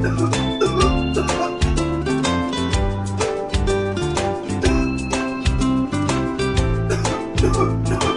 No, no.